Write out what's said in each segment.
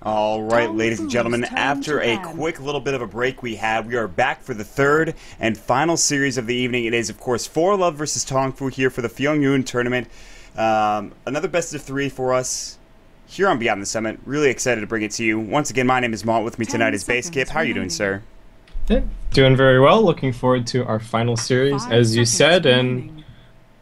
All right, ladies and gentlemen, after a quick little bit of a break we had, we are back for the third and final series of the evening. It is, of course, For Love versus Tongfu here for the Fengyun tournament. Um, another best of three for us here on Beyond the Summit. Really excited to bring it to you. Once again, my name is Maut. With me tonight is Basskip. How are you doing, sir? Yeah, doing very well. Looking forward to our final series, as you said, and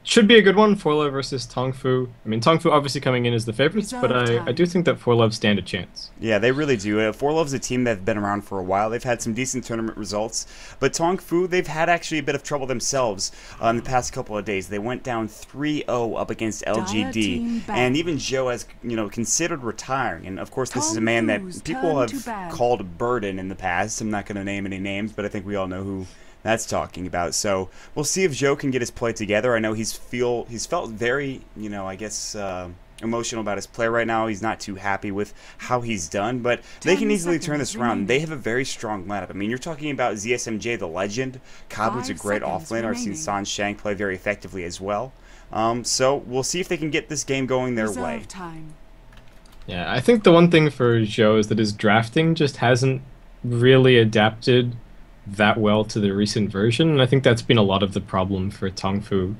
should be a good one. Forlove versus Tongfu. I mean, Tongfu obviously coming in as the favorites, but I, I do think that Forlove stand a chance. Yeah, they really do. Uh, Forlove's a team that's been around for a while. They've had some decent tournament results, but Tongfu, they've had actually a bit of trouble themselves uh, in the past couple of days. They went down 3-0 up against LGD, and even Zhou has, you know, considered retiring. And of course, this is a man that people have called a burden in the past. I'm not going to name any names, but I think we all know who that's talking about. So we'll see if Zhou can get his play together. I know he's feel he's felt very, you know, I guess. Uh, emotional about his play right now. He's not too happy with how he's done, but they can easily turn this around. They have a very strong lineup. I mean, you're talking about ZSMJ, the legend. Kabu's a great offlaner. I've seen Sansheng play very effectively as well. Um, so we'll see if they can get this game going their Reserve way. Time. Yeah, I think the one thing for Zhou is that his drafting just hasn't really adapted that well to the recent version, and I think that's been a lot of the problem for Tongfu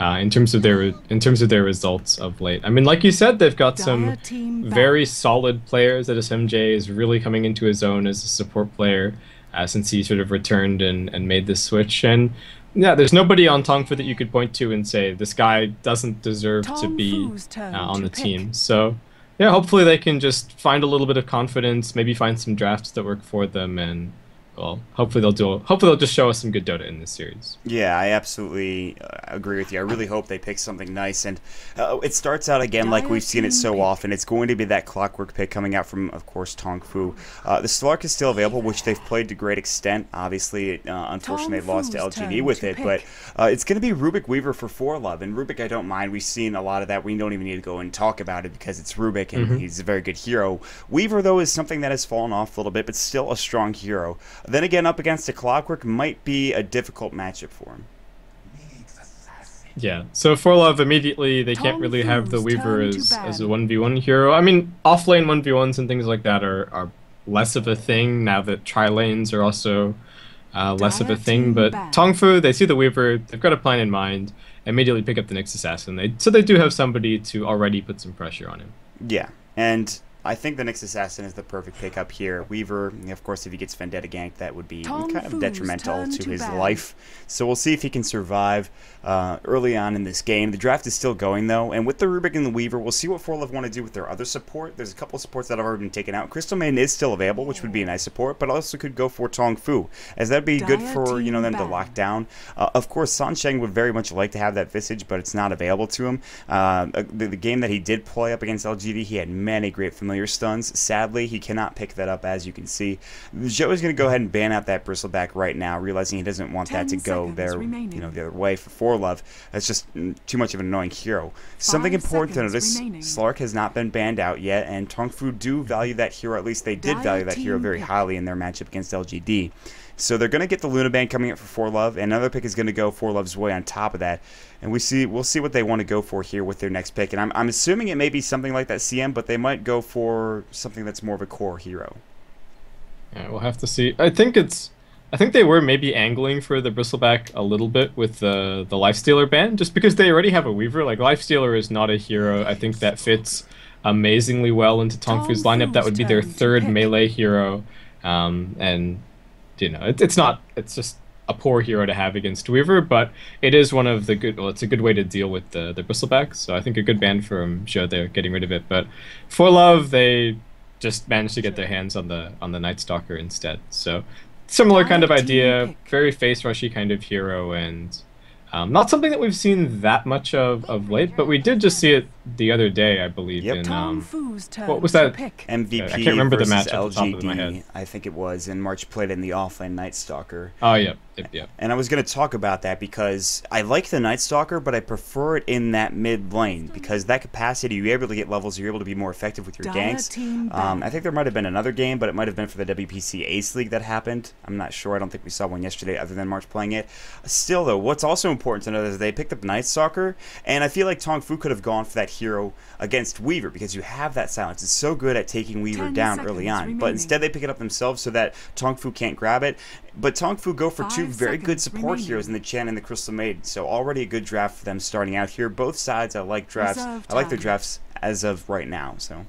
uh, in terms of their in terms of their results of late. I mean, like you said, they've got some very solid players. ZSMJ is really coming into his own as a support player uh, since he sort of returned and, and made this switch. And yeah, there's nobody on Tongfu that you could point to and say this guy doesn't deserve to be uh, on the team. So yeah, hopefully they can just find a little bit of confidence, maybe find some drafts that work for them, and well, hopefully they'll do. Hopefully they'll just show us some good Dota in this series. Yeah, I absolutely uh, agree with you. I really hope they pick something nice, and uh, it starts out again like we've seen it so often. It's going to be that clockwork pick coming out from, of course, Tongfu. Uh, the Slark is still available, which they've played to great extent. Obviously, uh, unfortunately, they lost to LGD with it, pick. but uh, it's going to be Rubik Weaver for four love, and Rubik I don't mind. We've seen a lot of that. We don't even need to go and talk about it because it's Rubik and mm-hmm. he's a very good hero. Weaver though is something that has fallen off a little bit, but still a strong hero. Then again, up against a Clockwork might be a difficult matchup for him. Yeah, so for love immediately they can't really have the Weaver as, as a 1v1 hero. I mean, offlane 1v1s and things like that are, are less of a thing now that tri lanes are also uh, less of a thing. But Tongfu, they see the Weaver, they've got a plan in mind, immediately pick up the next assassin. They, so they do have somebody to already put some pressure on him. Yeah, and I think the Nyx Assassin is the perfect pickup here. Weaver, of course, if he gets Vendetta ganked, that would be Tom kind of detrimental to, to his life. So we'll see if he can survive uh, early on in this game. The draft is still going, though, and with the Rubik and the Weaver, we'll see what Forlove want to do with their other support. There's a couple of supports that have already been taken out. Crystal Maiden is still available, which would be a nice support, but also could go for Tong Fu, as that'd be good for you know them to lock down. Uh, of course, San Sheng would very much like to have that Visage, but it's not available to him. Uh, the, the game that he did play up against LGD, he had many great familiar stuns. Sadly, he cannot pick that up, as you can see. Zhou is going to go ahead and ban out that Bristleback right now, realizing he doesn't want that to go there, remaining. you know, the other way for four love. That's just mm, too much of an annoying hero. Five Something important to notice, remaining. Slark has not been banned out yet, and Tongfu do value that hero, at least they did value that hero very highly in their matchup against LGD. So they're going to get the Luna Band coming up for Four Love. and Another pick is going to go Four Love's way on top of that. And we see we'll see what they want to go for here with their next pick. And I'm, I'm assuming it may be something like that CM, but they might go for something that's more of a core hero. Yeah, we'll have to see. I think it's I think they were maybe angling for the bristleback a little bit with the the lifestealer ban, just because they already have a weaver. Like lifestealer is not a hero. I think that fits amazingly well into Tongfu's lineup. That would be their third melee hero, um, and you know, it, it's not. It's just a poor hero to have against Weaver, but it is one of the good. Well, it's a good way to deal with the the bristleback. So I think a good ban from Zhou there, getting rid of it. But for love, they just managed to get their hands on the on the Night Stalker instead. So similar kind of idea, very face rushy kind of hero, and um, not something that we've seen that much of of late, but we did just see it the other day, I believe. Yep. In um, what was that? MVP. I can't remember the match LGD, I think it was, and March played in the offlane Night Stalker. Oh yeah. Yep, yep. And I was going to talk about that because I like the Night Stalker, but I prefer it in that mid lane because that capacity, you're able to get levels, you're able to be more effective with your ganks. Um, I think there might have been another game, but it might have been for the WPC Ace League that happened. I'm not sure. I don't think we saw one yesterday other than March playing it. Still, though, what's also important to know is they picked up Night Stalker, and I feel like Tong Fu could have gone for that hero against Weaver because you have that silence. It's so good at taking Weaver down early on, remaining. but instead they pick it up themselves so that Tong Fu can't grab it. But Tong Fu go for Five two very good support remaining. heroes in the Chen and the Crystal Maid. So already a good draft for them starting out here. Both sides I like drafts. I like their drafts as of right now. So.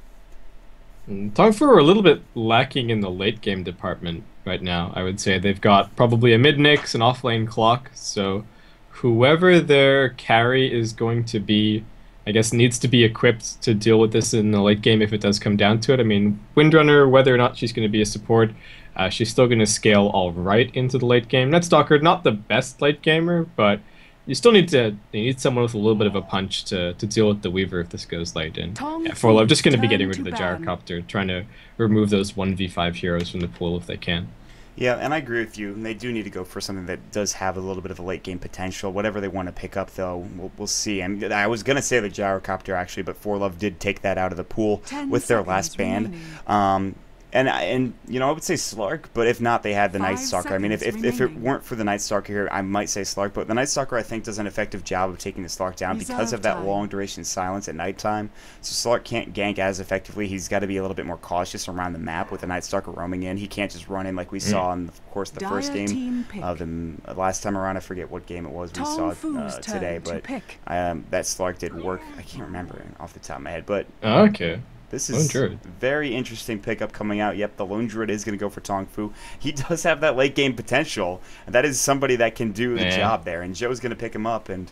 Mm, Tong Fu are a little bit lacking in the late game department right now. I would say they've got probably a mid Nyx, an off lane clock. So whoever their carry is going to be, I guess needs to be equipped to deal with this in the late game if it does come down to it. I mean, Windrunner, whether or not she's going to be a support, uh, she's still going to scale all right into the late game. Night Stalker, not the best late gamer, but you still need to you need someone with a little bit of a punch to, to deal with the Weaver if this goes late. And yeah, for I'm just going to be getting rid of the Gyrocopter, trying to remove those 1v5 heroes from the pool if they can. Yeah, and I agree with you. They do need to go for something that does have a little bit of a late game potential. Whatever they want to pick up, though, we'll, we'll see. I, mean, I was gonna say the gyrocopter actually, but For Love did take that out of the pool with their last ban. Um, and and you know I would say Slark, but if not, they had the Night Stalker. I mean, if, if, if, it weren't for the Night Stalker here, I might say Slark, but the Night Stalker I think does an effective job of taking the Slark down Reserve because of that time. long duration silence at nighttime. So Slark can't gank as effectively. He's got to be a little bit more cautious around the map with the Night Stalker roaming in. He can't just run in like we mm. saw in, of course, the Dire first game of the last time around. I forget what game it was we saw uh, today, but to um, that Slark did work. I can't remember off the top of my head, but okay. This is very interesting pickup coming out. Yep, the Lone Druid is going to go for Tong Fu. He does have that late game potential, and that is somebody that can do the Man. job there. And Zhou's going to pick him up, and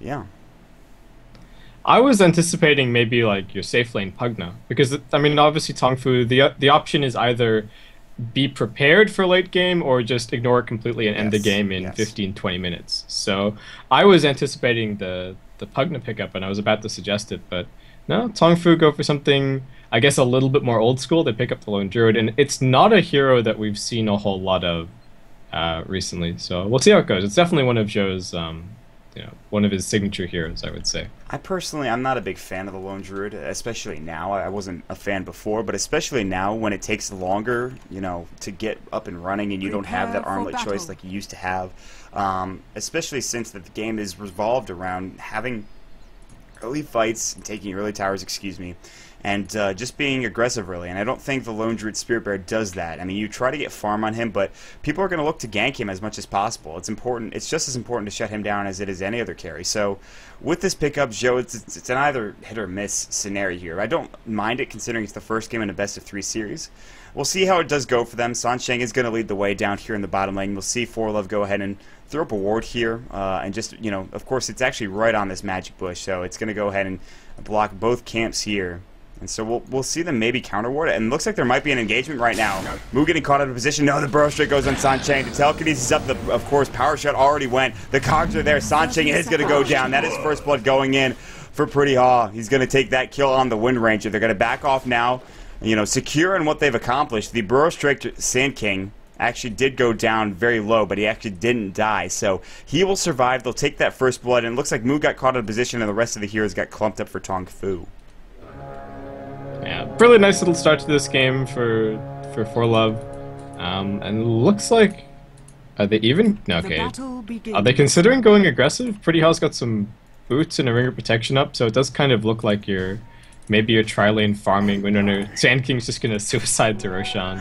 yeah. I was anticipating maybe like your safe lane Pugna because I mean obviously Tong Fu the the option is either be prepared for late game or just ignore it completely and yes, end the game in yes. 15 20 minutes. So I was anticipating the the Pugna pickup and I was about to suggest it but no, Tong Fu go for something, I guess, a little bit more old school. They pick up the Lone Druid, and it's not a hero that we've seen a whole lot of uh, recently. So we'll see how it goes. It's definitely one of Zhou's, um, you know, one of his signature heroes, I would say. I personally, I'm not a big fan of the Lone Druid, especially now. I wasn't a fan before, but especially now when it takes longer, you know, to get up and running, and you Prepare don't have that armlet choice like you used to have. Um, especially since that the game is revolved around having early fights and taking early towers, excuse me, and uh, just being aggressive really. And I don't think the Lone Druid Spirit Bear does that. I mean, you try to get farm on him, but people are going to look to gank him as much as possible. It's important. It's just as important to shut him down as it is any other carry. So with this pickup, Zhou, it's, it's, it's an either hit or miss scenario here. I don't mind it considering it's the first game in a best of three series. We'll see how it does go for them. Sansheng is going to lead the way down here in the bottom lane. We'll see Forlove go ahead and throw up a ward here. Uh, and just, you know, of course, it's actually right on this magic bush. So it's going to go ahead and block both camps here. And so we'll, we'll see them maybe counter ward it. And looks like there might be an engagement right now. Mu getting caught out of position. No, the burrow strike goes on Sansheng. The telekinesis up. The, of course, power shot already went. The cogs are there. Sansheng is going to go down. That is first blood going in for Pretty Haw. He's going to take that kill on the Wind Ranger. They're going to back off now you know, secure in what they've accomplished. The Burrow Strike Sand King actually did go down very low, but he actually didn't die. So he will survive. They'll take that first blood, and it looks like Mu got caught in a position, and the rest of the heroes got clumped up for Tong Fu. Yeah, really nice little start to this game for for Forlove, um, and looks like are they even? No, okay. Are they considering going aggressive? Pretty Haw's got some boots and a ring of protection up, so it does kind of look like you're maybe you're tri-lane farming when no, Sand King's just gonna suicide to Roshan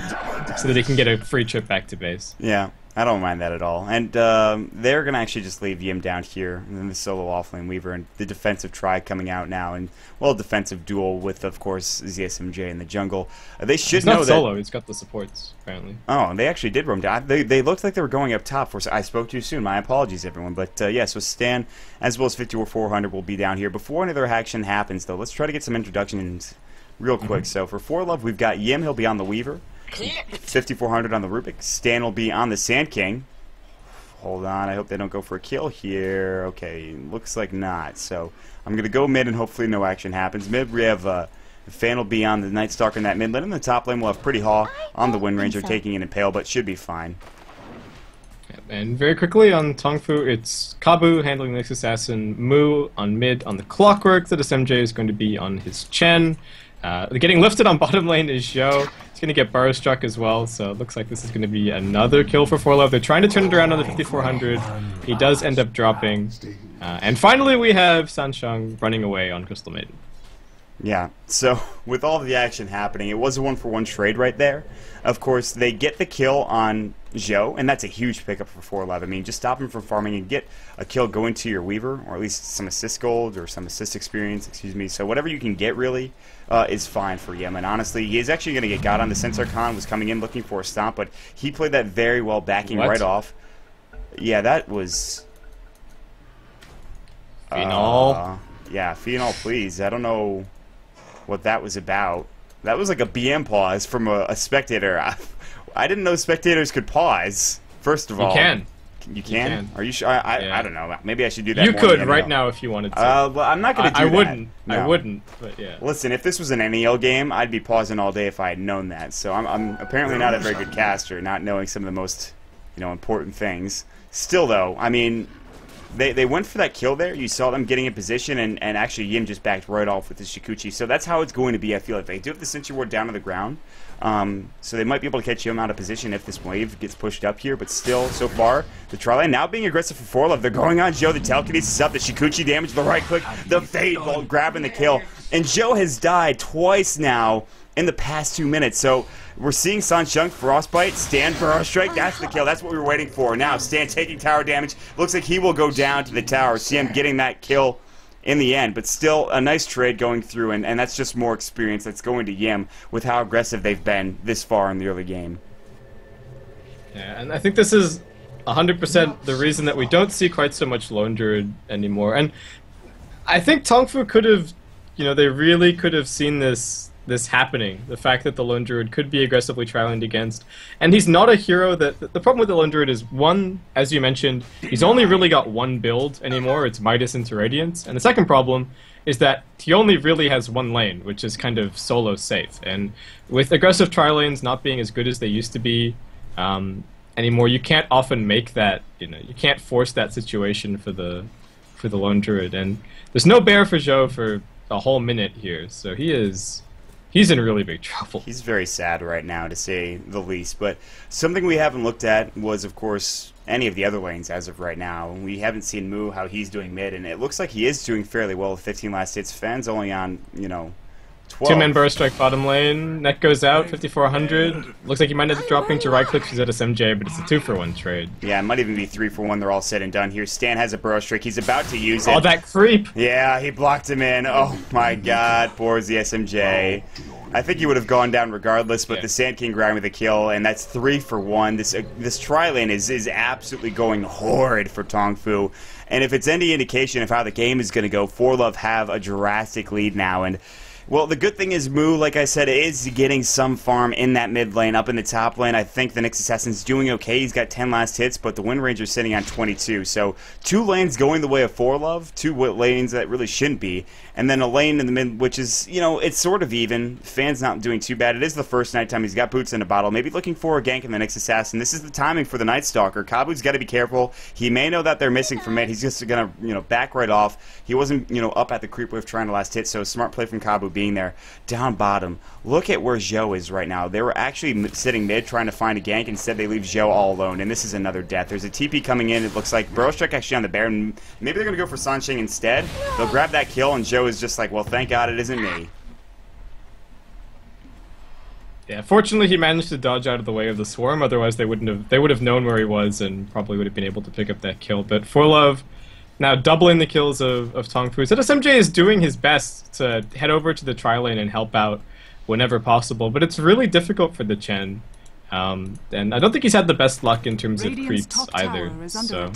so that he can get a free trip back to base. Yeah. I don't mind that at all. And um, they're going to actually just leave Yim down here, and then the solo offlane Weaver, and the defensive try coming out now, and, well, defensive duel with, of course, ZSMJ in the jungle. Uh, they should know not solo, he's got the supports, apparently. Oh, they actually did roam down. They, they looked like they were going up top. For I spoke too soon. My apologies, everyone. But, uh, yeah, so Stan, as well as 5400 will be down here. Before any other action happens, though, let's try to get some introductions real quick. Mm -hmm. So for Four Love, we've got Yim. He'll be on the Weaver. 5400 on the Rubik. Stan will be on the Sand King. Hold on, I hope they don't go for a kill here. Okay, looks like not. So I'm going to go mid and hopefully no action happens. Mid, we have uh, Fan will be on the Night Stalker in that mid lane. In the top lane, we'll have Pretty Haw on the Wind Ranger so. taking an Impale, but should be fine. And very quickly on Tongfu, it's Kabu handling the Nyx Assassin, Mu on mid on the Clockwork, ZSMJ is going to be on his Chen. Uh, getting lifted on bottom lane is Zhou. To get Burrow struck as well, so it looks like this is going to be another kill for 4 Love. They're trying to turn it around on the 5400. He does end up dropping. Uh, and finally, we have Sansheng running away on Crystal Maiden. Yeah, so with all the action happening, it was a one for one trade right there. Of course, they get the kill on Zhou, and that's a huge pickup for 4-11. I mean, just stop him from farming and get a kill going to your Weaver, or at least some assist gold or some assist experience, excuse me. So whatever you can get, really, uh, is fine for Yemen. Honestly, he is actually going to get got on the Sensor Khan, was coming in looking for a stomp, but he played that very well, backing what? right off. Yeah, that was... Phenol? Uh, yeah, Phenol, please. I don't know what that was about. That was like a BM pause from a, a spectator. I, didn't know spectators could pause. First of you all, can. You can? you can. Are you sure? I, I, yeah. I, don't know. Maybe I should do that. You could right now if you wanted to. Uh, well, I'm not going to do I, I that. wouldn't. No. I wouldn't. But yeah. Listen, if this was an NEL game, I'd be pausing all day if I had known that. So I'm, I'm apparently not a very good caster, not knowing some of the most, you know, important things. Still, though, I mean, they, they went for that kill there. You saw them getting in position, and, and actually Yim just backed right off with the Shukuchi. So that's how it's going to be, I feel like. They do have the Sentry Ward down to the ground, um, so they might be able to catch Yim out of position if this wave gets pushed up here. But still, so far, the Tri now being aggressive for 4 love. They're going on Zhou. The telekinesis up, the Shukuchi damage, the right click, the Fade while grabbing the kill. And Zhou has died twice now in the past two minutes. So we're seeing Sansheng Frostbite, Stan Burrow Strike. That's the kill. That's what we were waiting for. Now, Stan taking tower damage. Looks like he will go down to the tower. See him getting that kill in the end. But still, a nice trade going through, and, and that's just more experience that's going to Yim with how aggressive they've been this far in the early game. Yeah, and I think this is 100% the reason that we don't see quite so much Lone Druid anymore. And I think Tongfu could have, you know, they really could have seen this this happening. The fact that the Lone Druid could be aggressively trilined against. And he's not a hero that. The problem with the Lone Druid is, one, as you mentioned, he's only really got one build anymore. It's Midas into Radiance. And the second problem is that he only really has one lane, which is kind of solo safe. And with aggressive tri not being as good as they used to be um, anymore, you can't often make that. You know, you can't force that situation for the for the Lone Druid. And there's no bear for Zhou for a whole minute here, so he is he's in really big trouble. He's very sad right now, to say the least. But something we haven't looked at was, of course, any of the other lanes as of right now. We haven't seen Mu how he's doing mid, and it looks like he is doing fairly well with 15 last hits. Fans only on you know 12. Two men burst strike bottom lane. Net goes out, 5400. Looks like you might end up dropping to right click. He's at SMJ, but it's a two for one trade. Yeah, it might even be three for one. They're all said and done here. Stan has a burrow strike. He's about to use it. Oh, that creep. Yeah, he blocked him in. Oh my god, poor ZSMJ. I think he would have gone down regardless, but yeah. the Sand King grabbing the kill, and that's three for one. This uh, this tri lane is, is absolutely going horrid for Tongfu. And if it's any indication of how the game is going to go, 4Love have a drastic lead now, and well, the good thing is Mu, like I said, is getting some farm in that mid lane. Up in the top lane, I think the Nyx Assassin's doing okay. He's got 10 last hits, but the Wind Ranger's sitting on 22. So two lanes going the way of 4 Love, two lanes that really shouldn't be, and then a lane in the mid, which is, you know, it's sort of even. Fan's not doing too bad. It is the first night time he's got boots in a bottle. Maybe looking for a gank in the Nyx Assassin. This is the timing for the Night Stalker. Kabu's got to be careful. He may know that they're missing from it. He's just going to, you know, back right off. He wasn't, you know, up at the creep wave trying to last hit, so smart play from Kabu being there. Down bottom, look at where Zhou is right now. They were actually sitting mid trying to find a gank. Instead, they leave Zhou all alone, and this is another death. There's a TP coming in. It looks like Burrow actually on the Baron. Maybe they're going to go for Sansheng instead. They'll grab that kill, and Zhou is just like, well, thank God it isn't me. Yeah, fortunately he managed to dodge out of the way of the swarm. Otherwise, they wouldn't have. They would have known where he was and probably would have been able to pick up that kill. But 4Love now doubling the kills of, of Tongfu. So SMJ is doing his best to head over to the tri lane and help out whenever possible, but it's really difficult for the Chen. Um, and I don't think he's had the best luck in terms Radiant's of creeps either. so.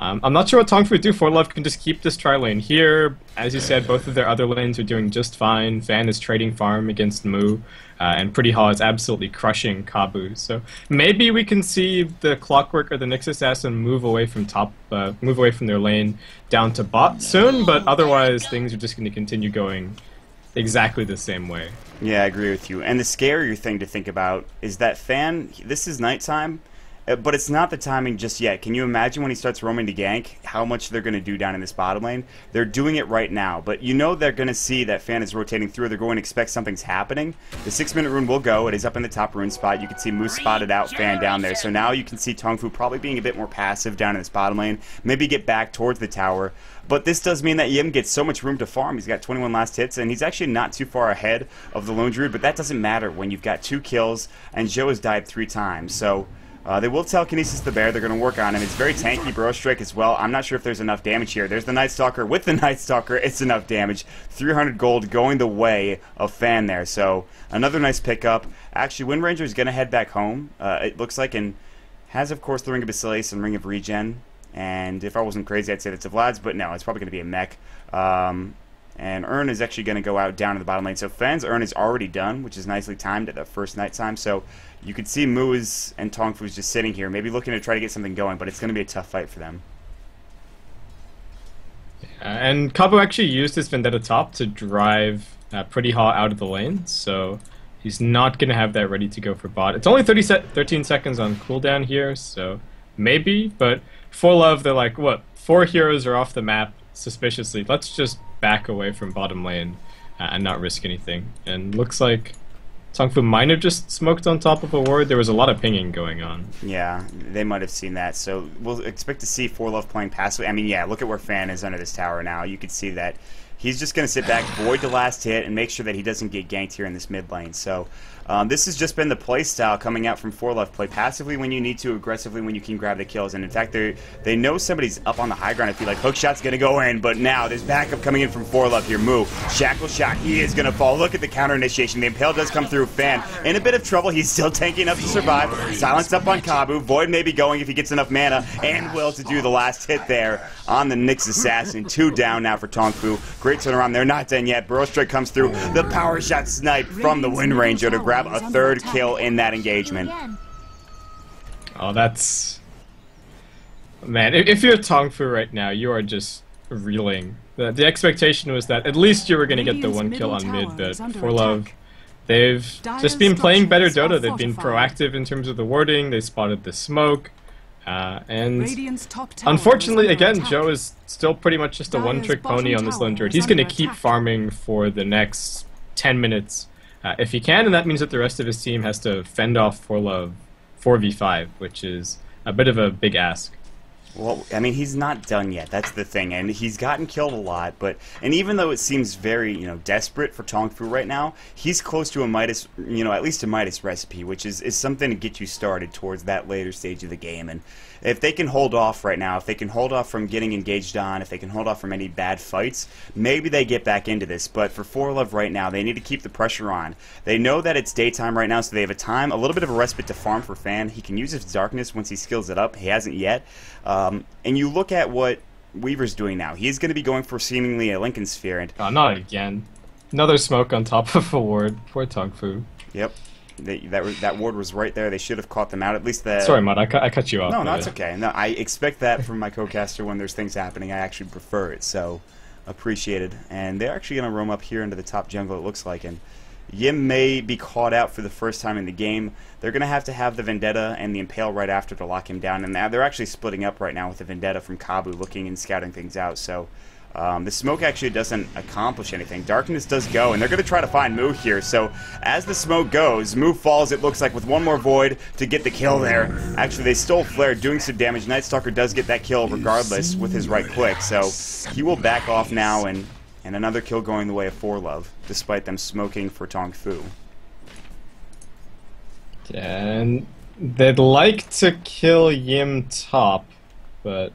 Um, I'm not sure what Tongfu do. 4Love can just keep this tri lane here. As you said, both of their other lanes are doing just fine. Fan is trading farm against Mu, uh, and Pretty Haw is absolutely crushing Kabu. So maybe we can see the Clockwork or the Nyx Assassin move away from top, uh, move away from their lane down to bot soon. But otherwise, things are just going to continue going exactly the same way. Yeah, I agree with you. And the scarier thing to think about is that Fan. This is nighttime Uh, but it's not the timing just yet. Can you imagine when he starts roaming to gank, how much they're going to do down in this bottom lane? They're doing it right now, but you know they're going to see that Fan is rotating through. They're going to expect something's happening. The six-minute rune will go. It is up in the top rune spot. You can see Moose spotted out, Fan down there. So now you can see Tongfu probably being a bit more passive down in this bottom lane. Maybe get back towards the tower. But this does mean that Yim gets so much room to farm. He's got 21 last hits, and he's actually not too far ahead of the Lone Druid, but that doesn't matter when you've got two kills, and Zhou has died three times. So uh, they will telekinesis the bear. They're going to work on him. It's very tanky Burrow Strike as well. I'm not sure if there's enough damage here. There's the Night Stalker. With the Night Stalker, it's enough damage. 300 gold going the way of Fan there. So another nice pickup. Actually, Wind Ranger is going to head back home, uh, it looks like, and has, of course, the Ring of Basilius and Ring of Regen. And if I wasn't crazy, I'd say that's a Vlad's, but no, it's probably going to be a mech. Um, and Urn is actually going to go out down to the bottom lane. So Fan's Urn is already done, which is nicely timed at the first night time. So you can see Mu is, and Tongfu's just sitting here, maybe looking to try to get something going, but it's going to be a tough fight for them. Yeah, and Kabu actually used his Vendetta top to drive uh, Pretty Haw out of the lane, so he's not going to have that ready to go for bot. It's only 30 se 13 seconds on cooldown here, so maybe, but for love, they're like, what, four heroes are off the map suspiciously. Let's just back away from bottom lane uh, and not risk anything. And looks like Tongfu might have just smoked on top of a ward. There was a lot of pinging going on. Yeah, they might have seen that. So we'll expect to see Four Love playing passively. I mean, yeah, look at where Fan is under this tower now. You can see that he's just going to sit back, void the last hit, and make sure that he doesn't get ganked here in this mid lane. So um, this has just been the play style coming out from four left. Play passively when you need to, aggressively when you can grab the kills. And in fact, they they know somebody's up on the high ground. I feel like hook shot's gonna go in, but now there's backup coming in from four left here. Move, shackle shot. He is gonna fall. Look at the counter initiation. The impale does come through. Fan in a bit of trouble. He's still tanky enough to survive. Silence up on Kabu. Void may be going if he gets enough mana, and will to do the last hit there on the Nyx assassin. Two down now for Tongfu. Great turnaround. They're not done yet. Burrow Strike comes through. The power shot snipe from the Wind Ranger to grab a third kill kill in that engagement. Oh, that's... Man, if you're Tongfu right now, you are just reeling. The, the expectation was that at least you were going to get the one kill on mid, but for love, they've just been playing better Dota. They've been proactive in terms of the warding. They spotted the smoke. Uh, and unfortunately, again, Zhou is still pretty much just a one-trick pony on this Lone Druid. He's going to keep farming for the next 10 minutes uh, if he can, and that means that the rest of his team has to fend off for love 4v5, which is a bit of a big ask. Well, I mean, he's not done yet. That's the thing, and he's gotten killed a lot. But and even though it seems very, you know, desperate for Tongfu right now, he's close to a Midas, you know, at least a Midas recipe, which is is something to get you started towards that later stage of the game. And if they can hold off right now, if they can hold off from getting engaged on, if they can hold off from any bad fights, maybe they get back into this. But for Four Love right now, they need to keep the pressure on. They know that it's daytime right now, so they have a time, a little bit of a respite to farm for Fan. He can use his darkness once he skills it up. He hasn't yet. Uh, Um, and you look at what Weaver's doing now. He's going to be going for seemingly a Linken's Sphere. And oh, not again. Another smoke on top of a ward. Poor Tongfu. Yep. They, that that ward was right there. They should have caught them out. At least the. Sorry, Maut. I, cu I cut you off. No, no, it's okay. No, I expect that from my co-caster when there's things happening. I actually prefer it, so appreciated. And they're actually going to roam up here into the top jungle. It looks like, and Yim may be caught out for the first time in the game. They're going to have to have the Vendetta and the Impale right after to lock him down. And they're actually splitting up right now with the Vendetta from Kabu looking and scouting things out. So um, the smoke actually doesn't accomplish anything. Darkness does go, and they're going to try to find Mu here. So as the smoke goes, Mu falls, it looks like, with one more Void to get the kill there. Actually, they stole Flare, doing some damage. Nightstalker does get that kill regardless with his right click. So he will back off now, and, and another kill going the way of Four Love, despite them smoking for Tongfu. And they'd like to kill Yim top, but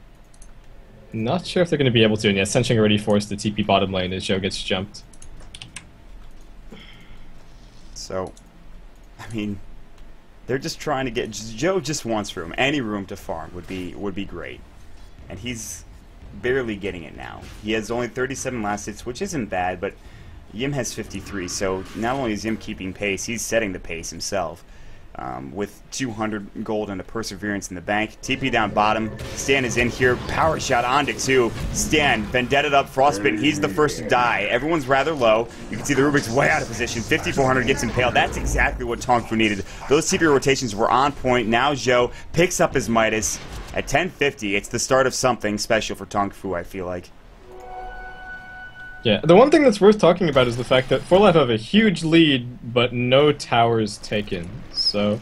not sure if they're going to be able to, and yeah, Sansheng already forced the TP bottom lane as Zhou gets jumped. So, I mean, they're just trying to get Zhou just wants room. Any room to farm would be would be great, and he's barely getting it now. He has only 37 last hits, which isn't bad, but Yim has 53. So not only is Yim keeping pace, he's setting the pace himself. um, with 200 gold and a perseverance in the bank. TP down bottom. Stan is in here. Power shot onto two. Stan, Vendetta up, Frostbitten. He's the first to die. Everyone's rather low. You can see the Rubik's way out of position. 5400 gets impaled. That's exactly what Tongfu needed. Those TP rotations were on point. Now Zhou picks up his Midas. At 1050, it's the start of something special for Tongfu, I feel like. Yeah, the one thing that's worth talking about is the fact that ForLife have a huge lead, but no towers taken. So,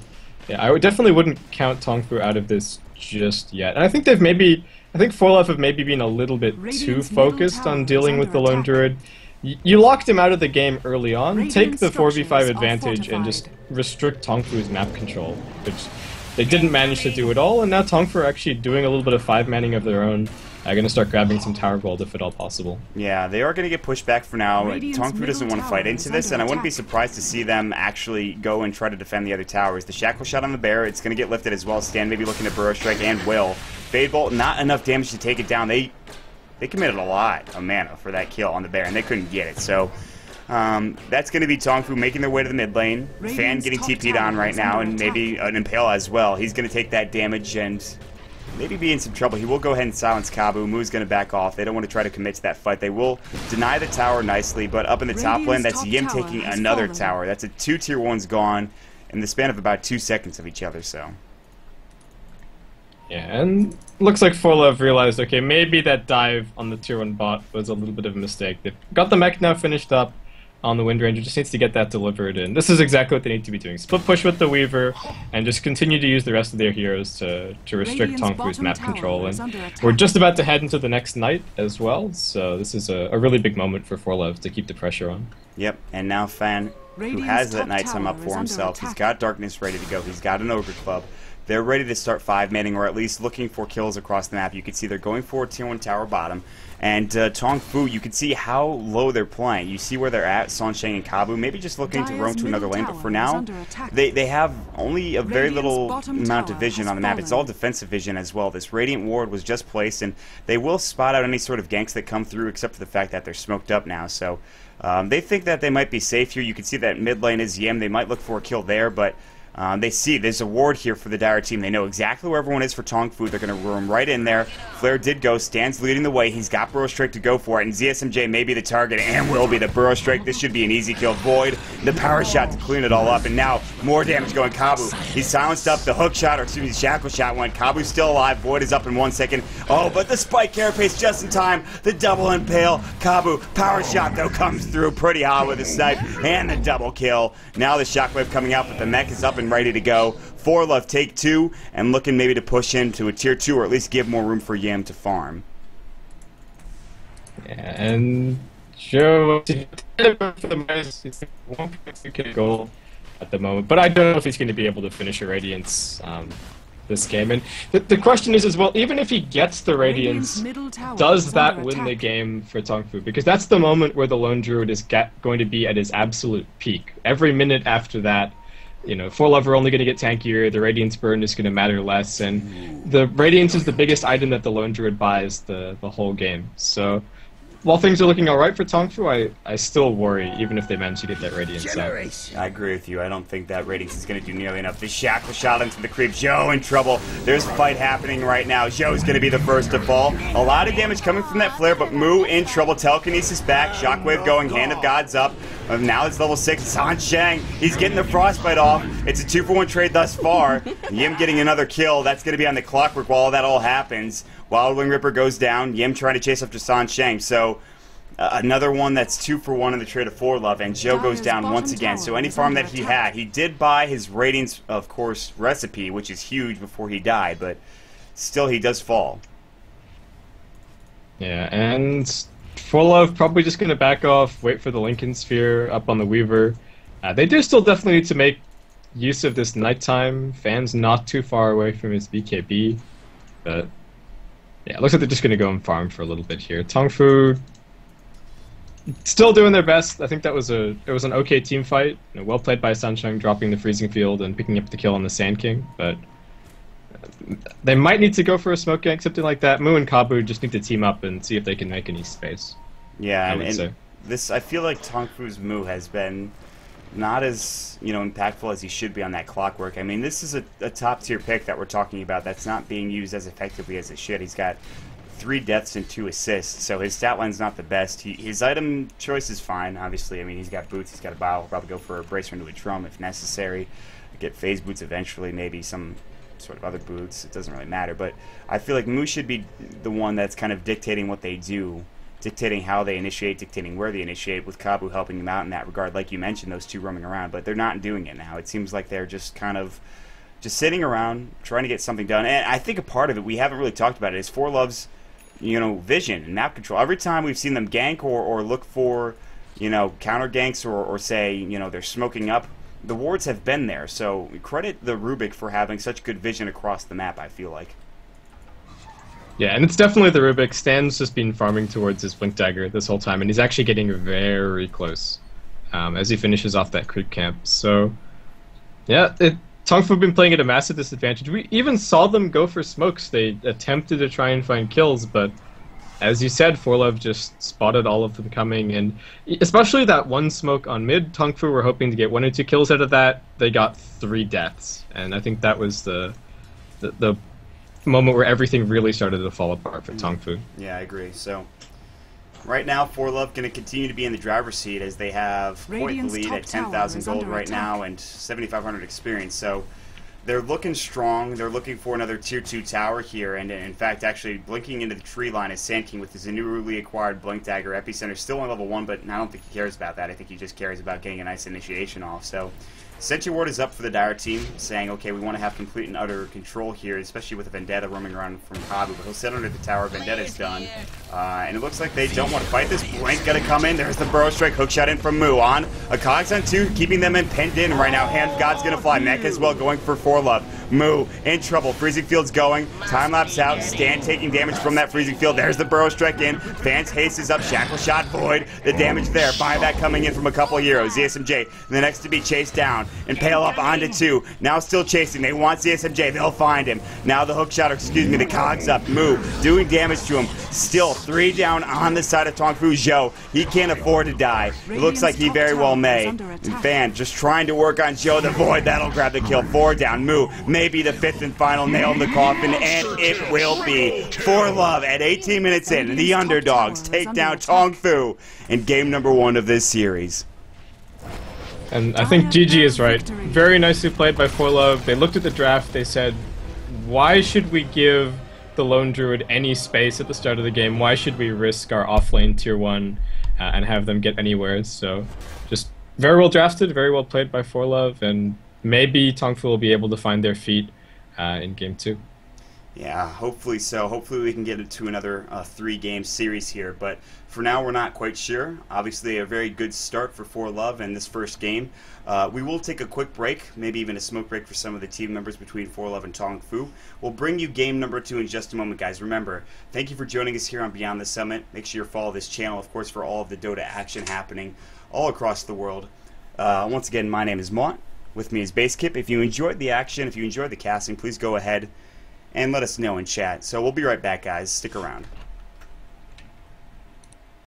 yeah, I would definitely wouldn't count Tongfu out of this just yet. And I think they've maybe, I think ForLife have maybe been a little bit too focused on dealing with the Lone Druid. Y you locked him out of the game early on. Take the 4v5 advantage and just restrict Tongfu's map control, which they didn't manage to do it all, and now Tongfu are actually doing a little bit of five-manning of their own. I'm going to start grabbing some tower gold if at all possible. Yeah, they are going to get pushed back for now. Tongfu doesn't want to fight into this, and I wouldn't be surprised to see them actually go and try to defend the other towers. The Shackle shot on the Bear, it's going to get lifted as well. Stan maybe looking at Burrow Strike and Will. Fade Bolt, not enough damage to take it down. They they committed a lot of mana for that kill on the Bear, and they couldn't get it. So um, that's going to be Tongfu making their way to the mid lane. Fan getting TP'd on right now, and maybe an Impale as well. He's going to take that damage and maybe be in some trouble. He will go ahead and silence Kabu. Mu's going to back off. They don't want to try to commit to that fight. They will deny the tower nicely, but up in the top lane, that's Yim taking another fallen. tower. That's a two tier one's gone in the span of about two seconds of each other, so. Yeah, and looks like ForLife realized, okay, maybe that dive on the tier 1 bot was a little bit of a mistake. They've got the mech now finished up on the Wind Ranger, just needs to get that delivered, and this is exactly what they need to be doing. Split push with the Weaver, and just continue to use the rest of their heroes to, to restrict Tongfu's map control. And we're just about to head into the next night as well, so this is a, a really big moment for ForLife to keep the pressure on. Yep, and now Fan, who has that Nighttime up for himself, he's got Darkness ready to go, he's got an Ogre Club, they're ready to start five manning or at least looking for kills across the map. You can see they're going for tier one tower bottom. And uh, Tongfu, you can see how low they're playing. You see where they're at, Sansheng and Kabu, maybe just looking to roam to another lane, but for now, they, they have only a very little amount of vision on the map. It's all defensive vision as well. This Radiant Ward was just placed, and they will spot out any sort of ganks that come through, except for the fact that they're smoked up now. So um, they think that they might be safe here. You can see that mid lane is Yim. They might look for a kill there, but um, they see there's a ward here for the Dire team. They know exactly where everyone is for Tongfu. They're going to roam right in there. Flair did go. Stan's leading the way. He's got Burrow Strike to go for it. And ZSMJ may be the target and will be the Burrow Strike. This should be an easy kill. Void, the power shot to clean it all up. And now more damage going Kabu. He's silenced up. The hook shot, or excuse me, the shackle shot went. Kabu's still alive. Void is up in one second. Oh, but the spike carapace just in time. The double impale. Kabu, power shot though, comes through Pretty Haw with a snipe. And the double kill. Now the shockwave coming out, but the mech is up and ready to go. ForLife take two and looking maybe to push him to a tier two or at least give more room for Yim to farm. Yeah, and Zhou for the most one point goal at the moment, but I don't know if he's going to be able to finish a Radiance um, this game. And the, the question is as well, even if he gets the Radiance, does that win attack. the game for Tongfu? Because that's the moment where the Lone Druid is get, going to be at his absolute peak. Every minute after that, you know, ForLife are only going to get tankier. The Radiance burn is going to matter less, and the Radiance is the biggest item that the Lone Druid buys the the whole game. So while things are looking all right for Tongfu, I, I still worry, even if they manage to get that Radiance out. I agree with you. I don't think that Radiance is going to do nearly enough. The Shackle shot into the creep. Zhou in trouble. There's a fight happening right now. Zhou's going to be the first to fall. A lot of damage coming from that flare, but Mu in trouble. Telekinesis back. Shockwave going. Hand of Gods up. Uh, now it's level 6. Sansheng. He's getting the Frostbite off. It's a 2 for 1 trade thus far. Yim getting another kill. That's going to be on the clockwork while that all happens. Wildwing Ripper goes down. Yim trying to chase after Sansheng. So uh, another one that's two for one in the trade of four love, and Zhou goes down once again. So any farm that he had, he did buy his ratings, of course, recipe, which is huge before he died, but still he does fall. Yeah, and ForLife probably just going to back off, wait for the Linken's Sphere up on the Weaver. Uh, they do still definitely need to make use of this nighttime. Fans not too far away from his BKB, but yeah, it looks like they're just going to go and farm for a little bit here. Tongfu still doing their best. I think that was a it was an okay team fight. You know, well played by Sansheng, dropping the freezing field and picking up the kill on the Sand King. But they might need to go for a smoke gank, something like that. Mu and Kabu just need to team up and see if they can make any space. Yeah, I and, and this I feel like Tongfu's Mu has been not as you know impactful as he should be on that clockwork. I mean, this is a, a top tier pick that we're talking about that's not being used as effectively as it should. He's got three deaths and two assists, so his stat line's not the best. He, his item choice is fine, obviously. I mean, he's got boots, he's got a bow. He'll probably go for a bracer into a drum if necessary. Get phase boots eventually, maybe some sort of other boots. It doesn't really matter, but I feel like Mu should be the one that's kind of dictating what they do dictating how they initiate, dictating where they initiate, with Kabu helping them out in that regard. Like you mentioned, those two roaming around, but they're not doing it now. It seems like they're just kind of just sitting around trying to get something done. And I think a part of it we haven't really talked about it is Four Love's you know vision and map control. Every time we've seen them gank or, or look for you know counter ganks or, or say you know they're smoking up. The wards have been there, so credit the Rubik for having such good vision across the map. I feel like. Yeah, and it's definitely the Rubik. Stan's just been farming towards his Blink Dagger this whole time, and he's actually getting very close um, as he finishes off that creep camp. So, yeah, it, Tongfu been playing at a massive disadvantage. We even saw them go for smokes. They attempted to try and find kills, but as you said, Forlove just spotted all of them coming, and especially that one smoke on mid, Tongfu were hoping to get one or two kills out of that. They got three deaths, and I think that was the the, the moment where everything really started to fall apart for Tongfu. Yeah, I agree. So right now, For Love going to continue to be in the driver's seat as they have point the lead at 10,000 gold right attack. now and 7,500 experience. So they're looking strong. They're looking for another tier two tower here, and in fact, actually blinking into the tree line is Sand King with his newly acquired Blink Dagger Epicenter, still on level one, but I don't think he cares about that. I think he just cares about getting a nice initiation off. So Sentry Ward is up for the Dire team, saying, okay, we want to have complete and utter control here, especially with a Vendetta roaming around from Kabu, but he'll sit under the tower, Vendetta's done. Uh, and it looks like they don't want to fight this. Blink got to come in. There's the Burrow Strike, hook shot in from Muon. on. A Cogs on two, keeping them in pinned in right now. Hand God's going to fly. Mech as well, going for four love. Mu in trouble. Freezing Field's going. Time lapse out. Stan taking damage from that Freezing Field. There's the Burrow Strike in. Fans haste is up. Shackle Shot Void. The damage there. Buyback coming in from a couple heroes. ZSMJ. The next to be chased down. Impale up onto two. Now still chasing. They want ZSMJ. They'll find him. Now the hook shot, or excuse me, the cogs up. Mu doing damage to him. Still three down on the side of Tongfu Zhou. He can't afford to die. It looks like he very well may. Fan just trying to work on Zhou. The Void. That'll grab the kill. Four down. Mu maybe the fifth and final nail in the coffin, and it will be. For love at 18 minutes in, the underdogs take down Tong Fu in game number one of this series. And I think GG is right. Very nicely played by For Love. They looked at the draft, they said, why should we give the Lone Druid any space at the start of the game? Why should we risk our offlane tier 1 uh, and have them get anywhere? So just very well drafted, very well played by For Love, and maybe Tongfu will be able to find their feet uh, in game two. Yeah, hopefully so. Hopefully we can get into another uh, three-game series here. But for now, we're not quite sure. Obviously, a very good start for Four Love in this first game. Uh, we will take a quick break, maybe even a smoke break for some of the team members between Four Love and Tong Fu. We'll bring you game number two in just a moment, guys. Remember, thank you for joining us here on Beyond the Summit. Make sure you follow this channel, of course, for all of the Dota action happening all across the world. Uh, once again, my name is Maut. With me is Basskip. If you enjoyed the action, if you enjoyed the casting, please go ahead and let us know in chat. So we'll be right back, guys. Stick around.